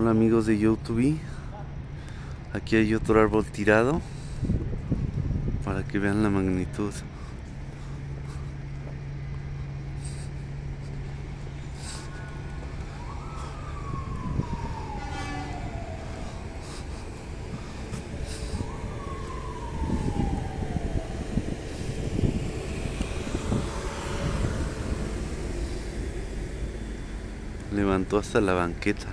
Hola amigos de YouTube. Aquí hay otro árbol tirado para que vean la magnitud. Levantó hasta la banqueta.